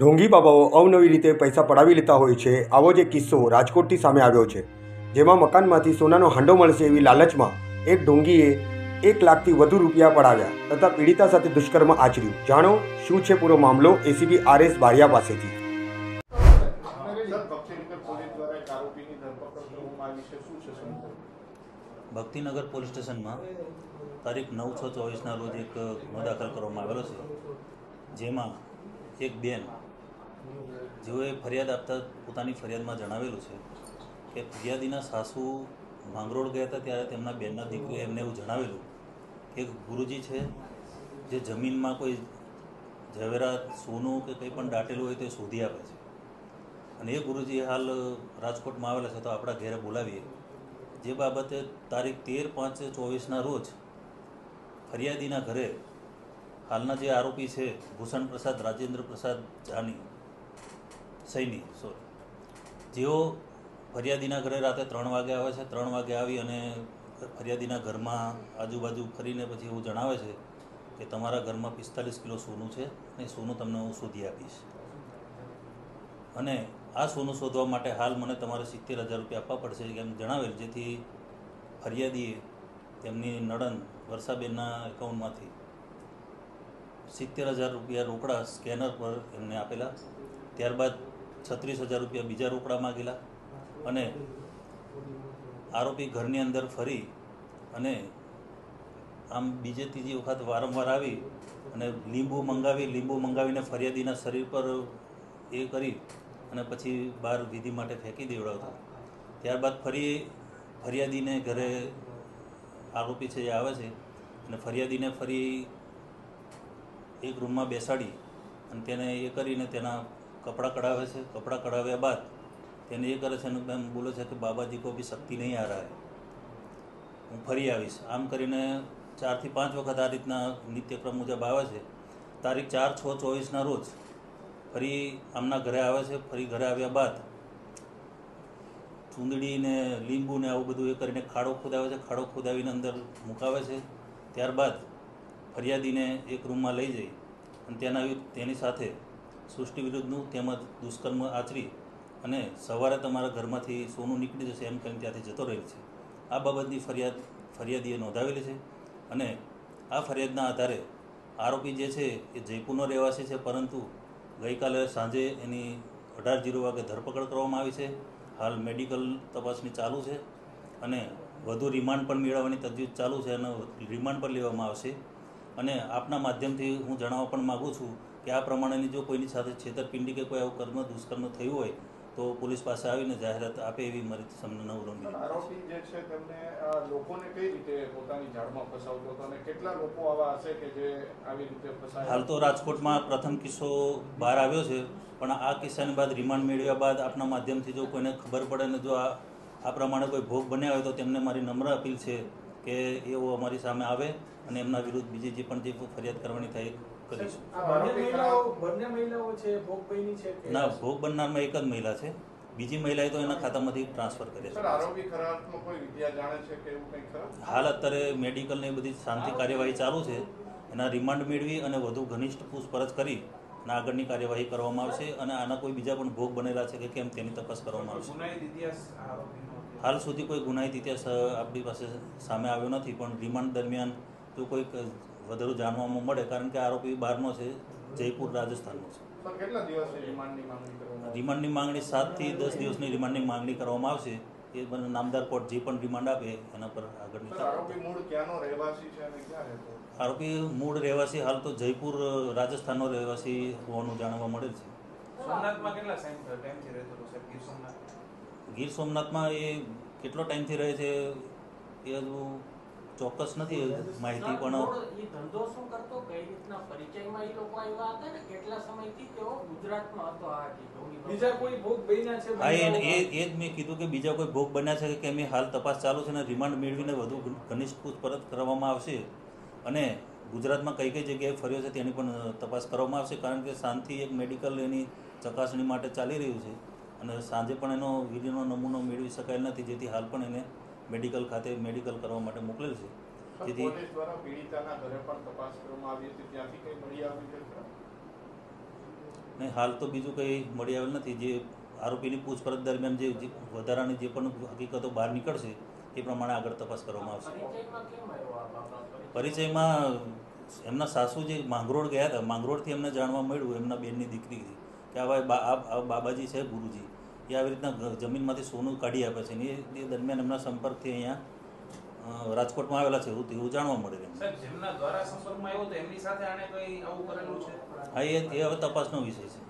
ઢોંગી બાબાઓ અવનવી રીતે પૈસા પડાવી લેતા હોય છે. આવો જ એક કિસ્સો રાજકોટથી સામે આવ્યો છે. જેમાં મકાનમાંથી સોનાનો હાંડો મળશે એવી લાલચમાં એક ઢોંગીએ એક લાખથી વધુ રૂપિયા પડાવ્યા તથા પીડિતા સાથે દુષ્કર્મ આચર્યું. જાણો શું છે પૂરો મામલો? એસીબી આર એસ બારિયા પાસેથી. ભક્તિનગર પોલીસ સ્ટેશનમાં તારીખ નવ છ ચોવીસના રોજ એક ગુનો દાખલ કરવામાં આવેલો છે. જેમાં એક બેન જેઓએ ફરિયાદ આપતા પોતાની ફરિયાદમાં જણાવેલું છે કે ફરિયાદીના સાસુ માંગરોળ ગયા હતા ત્યારે તેમના બેનના દીકરીએ એમને એવું જણાવેલું કે ગુરુજી છે જે જમીનમાં કોઈ ઝવેરાત, સોનું કે કંઈ પણ દાટેલું હોય તે શોધી આપે છે. અને એ ગુરુજી હાલ રાજકોટમાં આવેલા છે તો આપણા ઘેરે બોલાવીએ. જે બાબતે તારીખ તેર પાંચ ચોવીસના રોજ ફરિયાદીના ઘરે હાલના જે આરોપી છે ભૂષણ પ્રસાદ રાજેન્દ્ર પ્રસાદ જાની સૈની સોરી જેઓ ફરિયાદીના ઘરે રાતે ત્રણ વાગે આવે છે, ત્રણ વાગે આવી અને ફરિયાદીના ઘરમાં આજુબાજુ ફરીને પછી એવું જણાવે છે કે તમારા ઘરમાં પિસ્તાલીસ કિલો સોનું છે અને સોનું તમને હું શોધી આપીશ. અને આ સોનું શોધવા માટે હાલ મને તમારે સિત્તેર હજાર રૂપિયા આપવા પડશે એમ જણાવેલ, જેથી ફરિયાદીએ તેમની નડન વર્ષાબેનના એકાઉન્ટમાંથી સિત્તેર હજાર રૂપિયા રોકડા સ્કેનર પર એમને આપેલા. ત્યારબાદ છત્રીસ હજાર રૂપિયા બીજા રોકડા માગેલા અને આરોપી ઘરની અંદર ફરી અને આમ બીજે ત્રીજી વખત વારંવાર આવી અને લીંબુ મંગાવી, લીંબુ મંગાવીને ફરિયાદીના શરીર પર એ કરી અને પછી બહાર વિધિ માટે ફેંકી દેવડાવતા. ત્યારબાદ ફરી ફરિયાદીને ઘરે આરોપી છે એ આવે છે અને ફરિયાદીને ફરી એક રૂમમાં બેસાડી અને તેને એ કરીને તેના કપડાં કઢાવે છે, કપડાં કઢાવ્યા બાદ તેને એ કરે છે અને એમ બોલે છે કે બાબાજી કો બી શક્તિ નહીં આ રહે હું ફરી આવીશ. આમ કરીને ચારથી પાંચ વખત આ રીતના નિત્યક્રમ મુજબ આવે છે. તારીખ ચાર છ ચોવીસના રોજ ફરી આમના ઘરે આવે છે. ફરી ઘરે આવ્યા બાદ ચૂંદડી ને લીંબુ ને આવું બધું એ કરીને ખાડો ખોદાવે છે. ખાડો ખોદાવીને અંદર મુકાવે છે. ત્યારબાદ ફરિયાદીને એક રૂમમાં લઈ જઈ અને તેના તેની સાથે સૃષ્ટિ વિરુદ્ધનું તેમજ દુષ્કર્મ આચરી અને સવારે તમારા ઘરમાંથી સોનું નીકળી જશે એમ કરીને ત્યાંથી જતો રહેલ છે. આ બાબતની ફરિયાદ, ફરિયાદીએ નોંધાવેલી છે અને આ ફરિયાદના આધારે આરોપી જે છે એ જયપુરનો રહેવાસી છે, પરંતુ ગઈકાલે સાંજે એની અઢાર જીરો વાગે ધરપકડ કરવામાં આવી છે. હાલ મેડિકલ તપાસની ચાલુ છે અને વધુ રિમાન્ડ પણ મેળવવાની તજવીજ ચાલુ છે અને રિમાન્ડ પણ લેવામાં આવશે. અને આપના માધ્યમથી હું જણાવવા પણ માગું છું કે આ પ્રમાણેની જો કોઈની સાથે છેતરપિંડી કે કોઈ આવું કર્મ દુષ્કર્મ થયું હોય તો પોલીસ પાસે આવીને જાહેરાત આપે એવી મારી તમને નવરંગી આરોપી જે છે તેમને લોકોને કઈ રીતે પોતાની જાળમાં ફસાવતો હતો અને કેટલા લોકો આવા હશે કે જે આવી રીતે ફસાય? હાલ તો રાજકોટમાં પ્રથમ કિસ્સો બહાર આવ્યો છે પણ આ કિસ્સાની બાદ રિમાન્ડ મેળવ્યા બાદ આપના માધ્યમથી જો કોઈને ખબર પડે ને જો આ આ પ્રમાણે કોઈ ભોગ બન્યા હોય તો તેમને મારી નમ્ર અપીલ છે કે એઓ અમારી સામે આવે અને એમના વિરુદ્ધ બીજી જે પણ જે ફરિયાદ કરવાની થાય કરીશું ના ભોગ બનનારમાં એક જ મહિલા છે. બીજી મહિલાએ તો એના ખાતામાંથી ટ્રાન્સફર કરે છે. આરોપી ખરા અર્થમાં કોઈ વિદ્યા જાણે છે કે એવું કંઈ ખરા હાલ અત્યારે મેડિકલની બધી શાંતિ કાર્યવાહી ચાલુ છે. એના રિમાન્ડ મેળવી અને વધુ ઘનિષ્ઠ પૂછપરછ કરી અને આગળની કાર્યવાહી કરવામાં આવશે અને આના કોઈ બીજા પણ ભોગ બનેલા છે કે કેમ તેની તપાસ કરવામાં આવશે. હાલ સુધી કોઈ ગુનાહિત ઇતિહાસ આપણી પાસે સામે આવ્યો નથી પણ રિમાન્ડ દરમિયાન જો કોઈક વધારે જાણવામાં મળે કારણ કે આરોપી બહારનો છે જયપુર રાજસ્થાનનો છે. સર કેટલા દિવસની રિમાન્ડની માંગણી કરવામાં આવી? રિમાન્ડની માંગણી સાતથી દસ દિવસની રિમાન્ડની માંગણી કરવામાં આવશે. એ મને નામદાર કોર્ટ જે પણ રિમાન્ડ આપે એના પર આગળની આરોપી મૂળ રહેવાસી છે અને ક્યાં રહેતો? આરોપી મૂળ રહેવાસી હાલ તો જયપુર રાજસ્થાનનો રહેવાસી હોવાનું જાણવા મળે છે. સોમનાથમાં કેટલા ટાઈમ ટાઈમથી રહેતો હતો સાહેબ ગીર સોમનાથ? ગીર સોમનાથમાં એ કેટલો ટાઈમથી રહે છે? એ હજુ ચોક્કસ નથી માહિતી પણ એ ધંધો શું કરતો? કઈ રીતના પરિચયમાં એ લોકો આવ્યા હતા ને? કેટલા સમયથી તેઓ ગુજરાતમાં હતો આ. બીજા કોઈ ભોગ બન્યા છે? હા એ એ જ મેં કીધું કે બીજા કોઈ ભોગ બન્યા છે કે કેમ એ હાલ તપાસ ચાલુ છે અને રિમાન્ડ મેળવીને વધુ ઘનિષ્ઠ પૂછપરછ કરવામાં આવશે અને ગુજરાતમાં કઈ કઈ જગ્યાએ ફર્યો છે તેની પણ તપાસ કરવામાં આવશે કારણ કે શાંતિ એક મેડિકલ એની ચકાસણી માટે ચાલી રહ્યું છે અને સાંજે પણ એનો વીર્યનો નમૂનો મેળવી શકાયેલ નથી જેથી હાલ પણ એને મેડિકલ ખાતે મેડિકલ કરવા માટે મોકલેલ છે. જેથી પોલીસ દ્વારા પીડિતાના ઘરે પણ તપાસ કરવામાં આવી હતી ત્યાંથી કઈ મળી આવી છે ખરા? ને હાલ તો બીજું કંઈ મળી આવેલ નથી. જે આરોપીની પૂછપરછ દરમિયાન જે વધારાની જે પણ હકીકતો બહાર નીકળશે એ પ્રમાણે આગળ તપાસ કરવામાં આવશે. પરિચયમાં કેમ આવ્યો આ બાબા પરિચયમાં એમના સાસુ જે માંગરોળ ગયા હતા માંગરોળથી એમને જાણવા મળ્યું એમના બેનની દીકરી કે આવા બા આ આ બાબાજી છે ગુરુજી. એ આવી રીતના જમીનમાંથી સોનું કાઢી આપે છે એ દરમિયાન એમના સંપર્કથી અહીંયા રાજકોટમાં આવેલા છે. એવું એવું જાણવા મળે છે હા એ એ હવે તપાસનો વિષય છે.